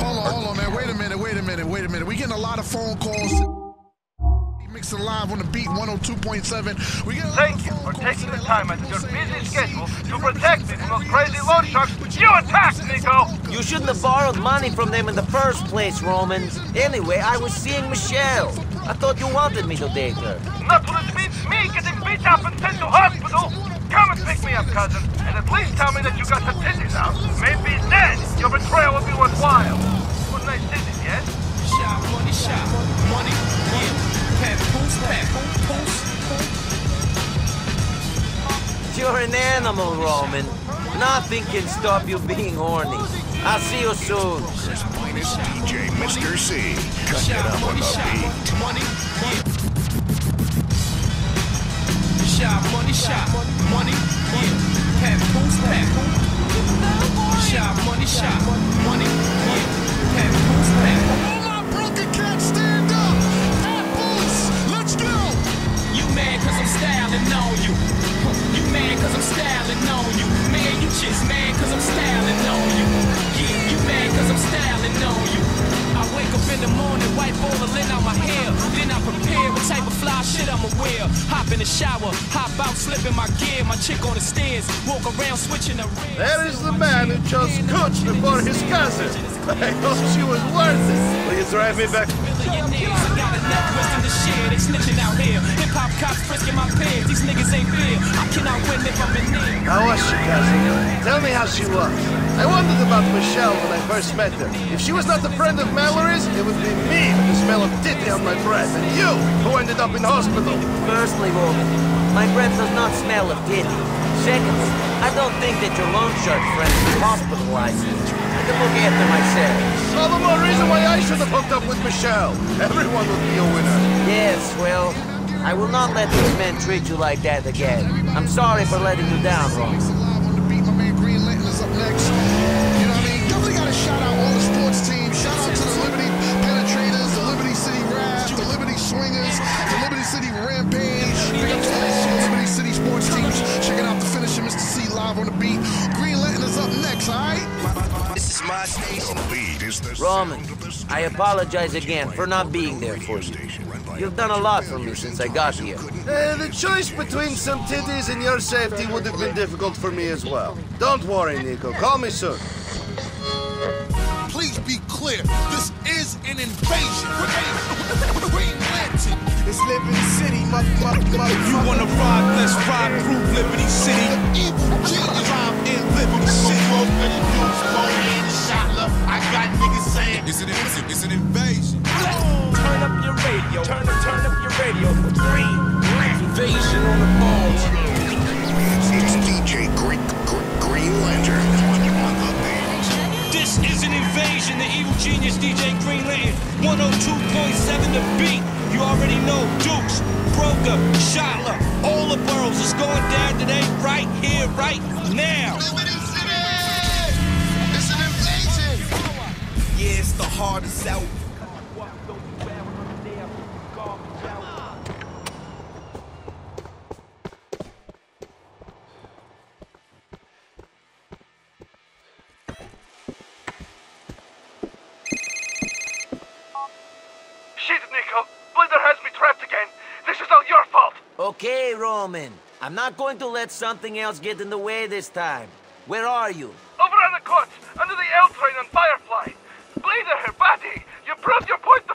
Hold on, hold on, man. Wait a minute, wait a minute, wait a minute. We getting a lot of phone calls. Mixing live on the beat 102.7. We get a lot Thank you for taking the today. time out of your busy schedule to protect me from those crazy loan sharks you attacked, Nico! You shouldn't have borrowed money from them in the first place, Roman. Anyway, I was seeing Michelle. I thought you wanted me to date her. Not when it means me getting beat up and sent to hospital! Come and pick me up, cousin, and at least tell me that you got the titties out. Maybe then your betrayal will be worthwhile. What nice titties, yes? Shot, money, shot, money, You're an animal, Roman. Nothing can stop you being horny. I'll see you soon. Minus DJ Mr. C. Cut it up on the beat. money. Shot, money, shot, money, yeah. Pat, poof, pat. Shot, money, shot, money, yeah. Pat, poof, pat. All cause I'm styling on you. You mad cause I'm styling on you. Man, you just mad cause I'm styling on you. Yeah, you mad cause I'm styling on you. I wake up in the morning, wipe all the lint out my hair. Then I prepare what type of fly shit I'ma wear. Hop in the shower, hop out, slip in my gear. My chick on the stairs, walk around switching the rear. There is the man who chose Kutch before his cousin. I hope she was worth it. Please drive me back? Millionaires, I got enough wisdom to share. They snitching out here. Hip hop cops frisking my pants. These niggas ain't fair. I cannot win if I'm in there. How was she, cousin? Tell me how she was. I wondered about Michelle when I first met her. If she was not a friend of Mallory's, it would be me with the smell of titty on my breath, and you who ended up in hospital. Firstly, Roman, my breath does not smell of titty. Secondly, I don't think that your loan shark friend is hospitalized. I can look after myself. All the more reason why I should have hooked up with Michelle. Everyone would be a winner. Yes, well, I will not let these men treat you like that again. I'm sorry for letting you down, Roman. Roman, sound of the I apologize again for not being there for you. You've done a lot for me since I got here. Uh, the choice between some titties and your safety would have been difficult for me as well. Don't worry, Nico. Call me soon. Please be clear. This is an invasion. Green Lantern is living city. Mother, mother, mother. You wanna ride, let's ride through Liberty City. Evil genius. Drive in Liberty City. I got niggas saying It's an, it's an, it's an invasion. Turn up your radio. Turn up, turn up your radio. Green Invasion on the balls. It's DJ Green, Green Lantern. On the beat. This is an invasion. The evil genius DJ Green Lantern. 102.7 the beat. You already know Dukes, Broker, Shotler, all the boroughs is going down today, right here, right now. The hardest out. Shit, Nico! Bledar has me trapped again! This is all your fault! Okay, Roman. I'm not going to let something else get in the way this time. Where are you? Over on the court, under the L train on Firefly! Buddy! You proved your point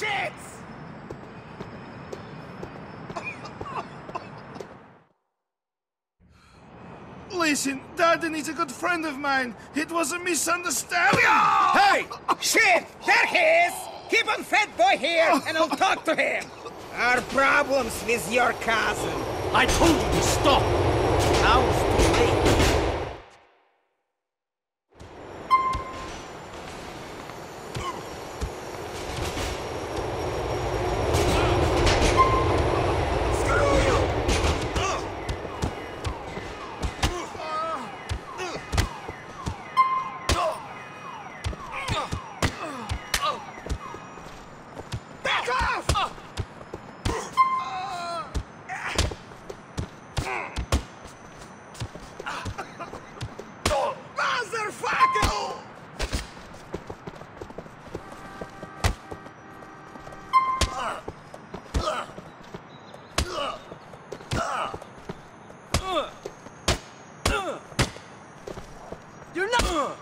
shits! Listen, Dardan is a good friend of mine. It was a misunderstanding. Hey! Shit! There he is! Keep on fat boy here, and I'll talk to him! Our problems with your cousin. I told you to stop! You're not.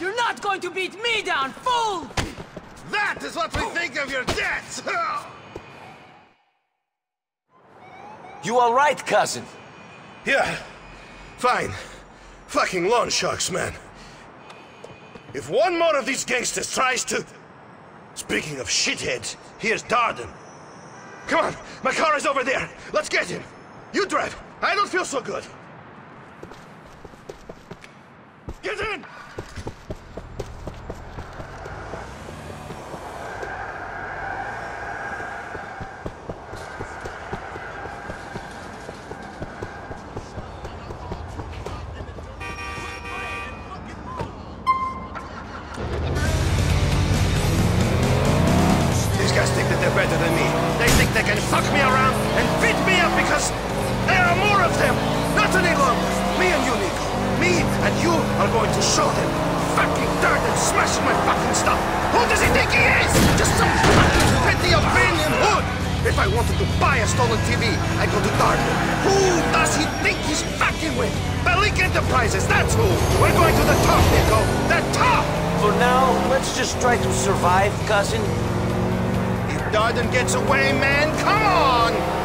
You're not going to beat me down, fool! That is what we think of your debts. You all right, cousin? yeah, fine. Fucking loan sharks, man. If one more of these gangsters tries to... Speaking of shitheads, here's Dardan. Come on, my car is over there. Let's get him. You drive. I don't feel so good. Get in! I wanted to buy a stolen TV, I go to Dardan. Who does he think he's fucking with? Bellic Enterprises, that's who. We're going to the top, Nico. The top! For now, let's just try to survive, cousin. If Dardan gets away, man, come on!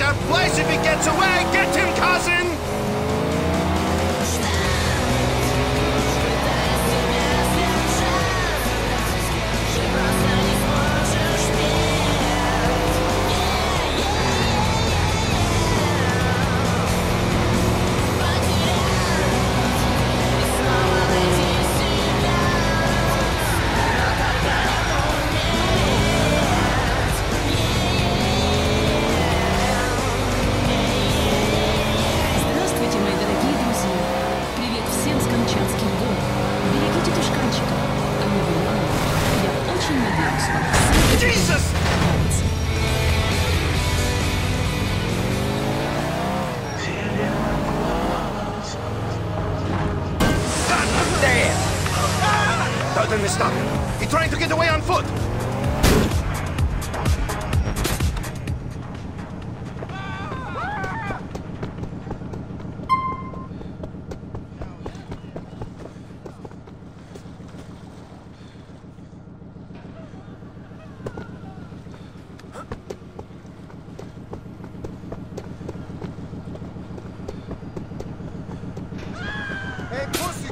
Our place if he gets away! Get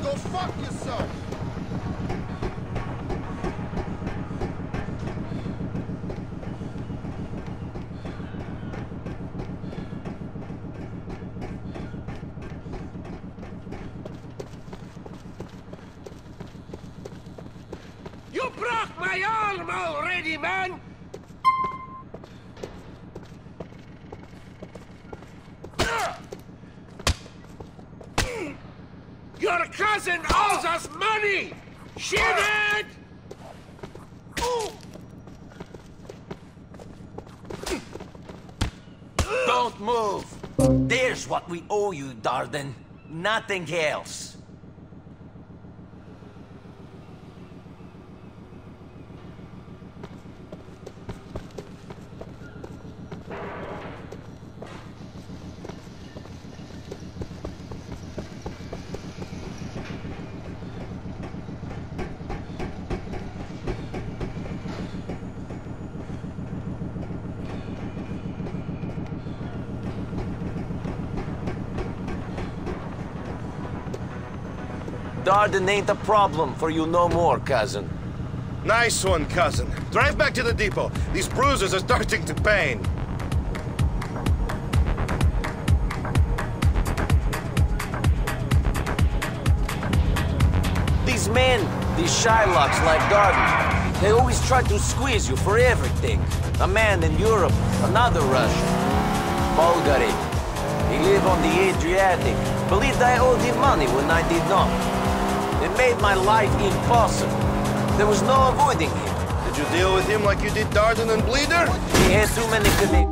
go fuck yourself! Your cousin owes us money! Shithead! Don't move. There's what we owe you, Dardan. Nothing else. Dardan ain't a problem for you no more, cousin. Nice one, cousin. Drive back to the depot. These bruises are starting to pain. These men, these Shylocks like Dardan, they always try to squeeze you for everything. A man in Europe, another Russian. Bulgarin. He live on the Adriatic. Believed I owed him money when I did not. It made my life impossible. There was no avoiding him. Did you deal with him like you did Dardan and Bledar? He had too many connections.